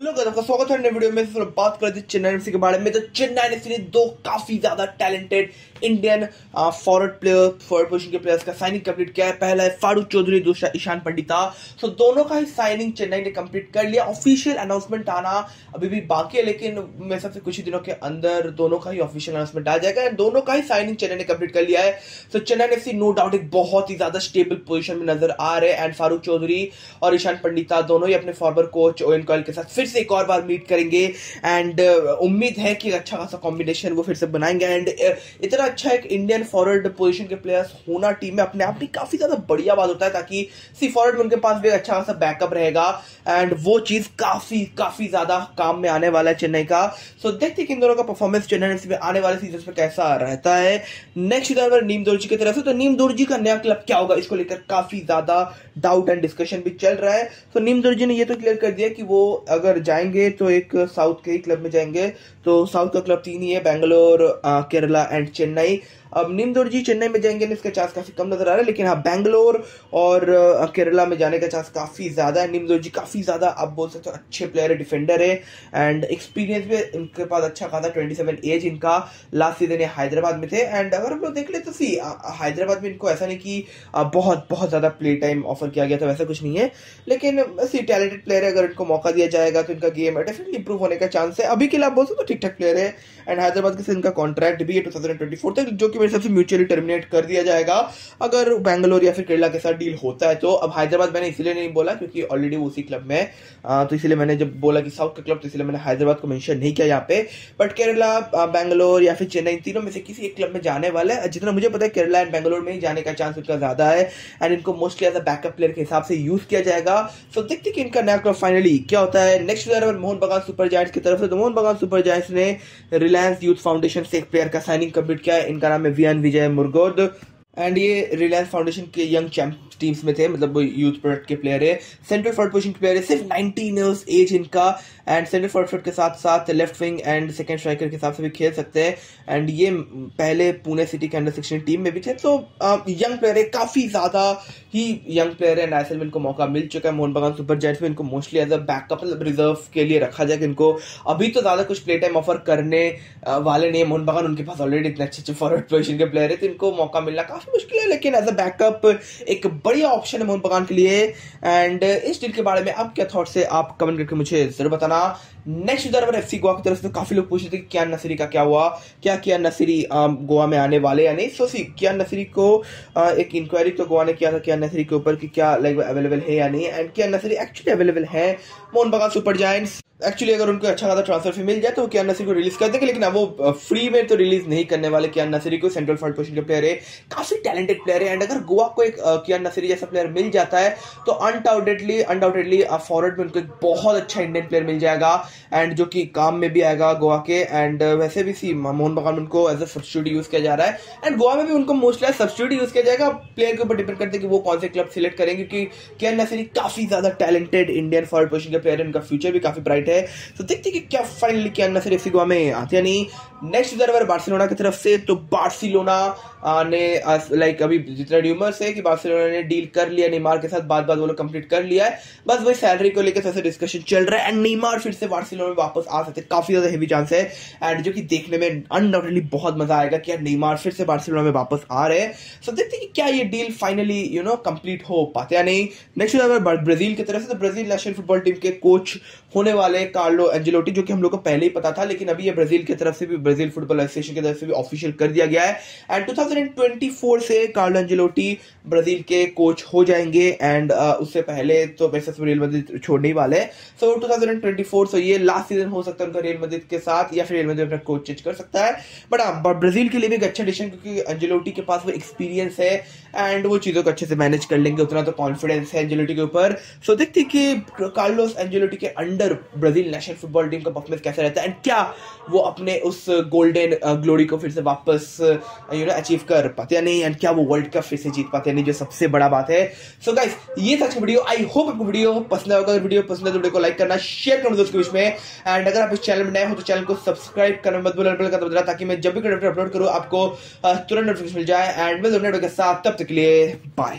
आपका स्वागत है नए वीडियो में। सिर्फ़ बात कर दी चेन्नई एफसी के बारे में। तो चेन्नई एफसी ने दो काफ़ी ज़्यादा talented Indian forward player forward position के प्लेयर्स का साइनिंग कंप्लीट किया है। पहला है फारूक चौधरी दूसरा ईशान पंडिता। सो so, दोनों का ही साइनिंग चेन्नई ने कंप्लीट कर लिया। ऑफिशियल अनाउंसमेंट आना अभी भी बाकी है लेकिन मेरे सबसे कुछ ही दिनों के अंदर दोनों का ही ऑफिशियल अनाउंसमेंट आ जाएगा दोनों का ही साइनिंग चेन्नई ने कंप्लीट कर लिया है। So Chennai FC no doubt एक बहुत ही ज़्यादा स्टेबल पोजिशन में नज़र आ रहे हैं। एंड फारूक चौधरी और ईशान पंडिता दोनों ही अपने फॉरवर्ड कोच ओएन कॉल के साथ फिर से एक और बार मीट करेंगे। एंड uh, उम्मीद है कि अच्छा खासा कॉम्बिनेशन वो फिर से बनाएँगे। एंड uh, इतना अच्छा एक इंडियन फॉरवर्ड पोजीशन के प्लेयर्स होना टीम में अपने आप में काफ़ी ज़्यादा बढ़िया बात होता है ताकि सी फॉरवर्ड में उनके पास भी अच्छा खासा बैकअप रहेगा। एंड वो चीज़ काफ़ी काफ़ी ज़्यादा काम में आने वाला है चेन्नई का। सो so, देखते कि इन दोनों का परफॉर्मेंस चेन्नई में आने वाले सीज़न में कैसा रहता है। नेक्स्ट इधर पर नीम दुर्जी की तरफ़ से। तो नीम दुर्जी का नया क्लब क्या होगा इसको लेकर काफ़ी ज़्यादा डाउट एंड डिस्कशन भी चल रहा है। तो so, नीम दुर्जी ने ये तो क्लियर कर दिया कि वो अगर जाएँगे तो एक साउथ के ही क्लब में जाएँगे। तो साउथ का क्लब तीन ही है, बेंगलोर केरला एंड चेन्नई। अब निमदोर जी चेन्नई में जाएँगे इसका चांस काफ़ी कम नज़र आ रहा है, लेकिन हाँ बैंगलोर और केरला में जाने का चांस काफ़ी ज़्यादा है। निमदोर जी काफ़ी ज़्यादा, आप बोल सकते हो, अच्छे प्लेयर है डिफेंडर है एंड एक्सपीरियंस भी इनके पास अच्छा खासा ट्वेंटी सेवन एज इनका लास्ट सीज़न हैदराबाद में थे एंड अगर हम लोग देख ले तो सी हैदराबाद में इनको ऐसा नहीं कि बहुत बहुत ज़्यादा प्ले टाइम ऑफ़र किया गया था, वैसा कुछ नहीं है। लेकिन सी टैलेंटेड प्लेयर है, अगर इनको मौका दिया जाएगा तो इनका गेम डेफिनेटली इंप्रूव होने का चांस है। अभी के लिए आप बोल सकते हो ठीक ठाक प्लेयर है एंड हैदराबाद के साथ इनका कॉन्ट्रैक्ट भी है टू थाउज़ेंड ट्वेंटी फोर तक, जो कि मेरे सबसे म्यूचुअली टर्मिनेट कर दिया जाएगा। अगर बैंगलोर या फिर केरला के साथ डील होता है तो अब हैदराबाद मैंने इसलिए नहीं बोला क्योंकि ऑलरेडी वो उसी क्लब में तो इसलिए मैंने जब बोला कि साउथ का क्लब तो इसलिए मैंने हैदराबाद को मेंशन नहीं किया यहाँ पे। बट केरला बैंगलोर या फिर चेन्नई तीनों में से किसी एक क्लब में जाने वाला है। जितना मुझे पता है, केरला एंड बैंगलोर में ही जाने का चांस उनका ज़्यादा है। एंड इनको mostly as a backup player के हिसाब से यूज़ किया जाएगा। सो देखते कि इनका नया क्लब फाइनली क्या होता है। Next player Mohun Bagan super giants की तरफ़ से। तो मोहन बगान सुपर जायंट्स ने रिलायंस यूथ फाउंडेशन से एक प्लेयर का साइनिंग कंप्लीट किया है। इनका नाम है वियान विजय मुर्गोद एंड ये रिलायंस फाउंडेशन के यंग चैंप टीम्स में थे मतलब वो यूथ प्रोडक्ट के प्लेयर है। सेंट्रल फॉर्ड पोजिशन के प्लेयर है, सिर्फ़ 19 इयर्स एज इनका। एंड सेंट्रल फॉर्ड के साथ साथ left wing and second striker के हिसाब से भी खेल सकते हैं। एंड ये पहले पुणे सिटी के अंडर सिक्सटीन टीम में भी थे। तो यंग प्लेयर है, काफ़ी ज़्यादा ही यंग प्लेयर है। नाइसल में इनको मौका मिल चुका है। मोहन बगान सुपर जैट्स में इनको mostly as a backup reserve के लिए रखा जाए इनको। अभी तो ज़्यादा कुछ प्ले टाइम ऑफ़र करने वाले नहीं है। मोहन बगान उनके पास ऑलरेडी इतने अच्छे अच्छे फॉरवर्ड पोजिशन के प्लेयर है। तो इनको मौका मिलना काफ़ी मुश्किल है, लेकिन एज अ बैकअप एक बढ़िया ऑप्शन है मोहन बगान के लिए। एंड इस डील के बारे में आप क्या थॉट्स है, आप कमेंट करके मुझे ज़रूर बताना। नेक्स्ट इधर एफ़ सी गोवा की तरफ़ से तो काफ़ी लोग पूछ रहे थे कि क्या नसरी का क्या हुआ, क्या किया नसरी गोवा में आने वाले या नहीं सो सी क्या नसरी को एक इंक्वायरी तो गोवा ने किया था क्या नसरी के ऊपर कि क्या लाइक अवेलेबल है या नहीं एंड क्या नसरी एक्चुअली अवेलेबल है, Mohun Bagan Super Giants actually अगर उनको अच्छा खासा ट्रांसफ़र फ़ी मिल जाए तो कियान नसरी को रिलीज़ कर देंगे, लेकिन अब वो फ्री में तो रिलीज़ नहीं करने वाले कियान नसरी को सेंट्रल फॉर्ड पोजिशन के प्लेयर है, काफ़ी टैलेंटेड प्लेयर है एंड अगर गोवा को एक कियान नसरी जैसा प्लेयर मिल जाता है तो अनडाउटेडली अनडाउटेडली फॉरवर्ड में उनको एक बहुत अच्छा इंडियन प्लेयर मिल जाएगा एंड जो कि काम में भी आएगा गोवा के एंड वैसे भी सी मोहन बगान उनको एज अ सब्सिट्यूट यूज़ किया जा रहा है एंड गोवा में भी उनको मोस्टली सब्सिट्यूट यूज़ किया जाएगा प्लेयर के ऊपर डिपेंड करते हैं कि वो कौन से क्लब सिलेक्ट करेंगे, क्योंकि कियान नसरी काफ़ी ज़्यादा टैलेंटेड इंडियन फॉरवर्ड पोजिशन के प्लेयर है, उनका फ्यूचर भी काफ़ी ब्राइट है। तो देखते कि क्या फाइनली क्या नसर एफ़ गोवा में। आते या नहीं नेक्स्ट इधर बार्सिलोना की तरफ़ से तो बार्सिलोना ने लाइक अभी जितना र्यूमर्स है कि बार्सिलोना ने डील कर लिया नेमार के साथ बात बात वो लोग कंप्लीट कर लिया है। बस वही सैलरी को लेकर थोड़ा डिस्कशन चल रहा है एंड नेमार फिर से बार्सिलोना में वापस आ सकते काफ़ी ज़्यादा हेवी चांस है एंड जो कि देखने में अनडाउटेडली बहुत मज़ा आएगा कि यार नेमार फिर से बार्सिलोना में वापस आ रहे हैं। सो देखते कि क्या ये deal finally you know complete हो पाते या नहीं। नेक्स्ट इधर ब्राज़ील की तरफ़ से तो ब्राज़ील नेशनल फुटबॉल टीम के कोच होने वाले कार्लो एंजिलोटी जो कि हम लोग को पहले ही पता था, लेकिन अभी ये ब्राज़ील की तरफ़ से भी ब्राज़ील फुटबॉल एसोसिएशन की तरफ़ से भी ऑफिशियल कर दिया गया है। एंड 2024 से कार्लो एंजेलोटी ब्राज़ील के कोच हो जाएँगे। एंड uh, उससे पहले तो वैसे रियल मदद छोड़ने ही वाले सो ट्वेंटी फोर सो ये लास्ट सीज़न हो सकता है उनका रियल मदद के साथ या फिर रियल मदद अपना कोच चेंज कर सकता है। बट हाँ ब्राज़ील के लिए भी एक अच्छा डिसीज़न क्योंकि एंजेलोटी के पास वो एक्सपीरियंस है। एंड वो चीज़ों को अच्छे से मैनेज कर लेंगे उतना तो कॉन्फिडेंस है एंजेलोटी के ऊपर। सो देखते कि कार्लोस एंजेलोटी के under Brazil national football team का परफॉर्मेंस कैसा रहता है। एंड क्या वो अपने उस गोल्डन ग्लोरी uh, को फिर से वापस यू नो अचीव कर पाते या नहीं एंड क्या वो वर्ल्ड कप फिर से जीत पाते नहीं जो सबसे बड़ा बात है। सो गाइस ये था वीडियो आई होप आपको वीडियो पसंद होगा। अगर वीडियो पसंद है तो वीडियो को लाइक करना शेयर करना दोस्तों के बीच में। एंड अगर आप इस चैनल में नए हो तो चैनल को सब्सक्राइब करना मत भूलना कर बदला ताकि मैं जब भी कंटेंट अपलोड करूँ आपको uh, तुरंत नोटिफिकेशन मिल जाए। एंड मैं के साथ। तब तक के लिए बाय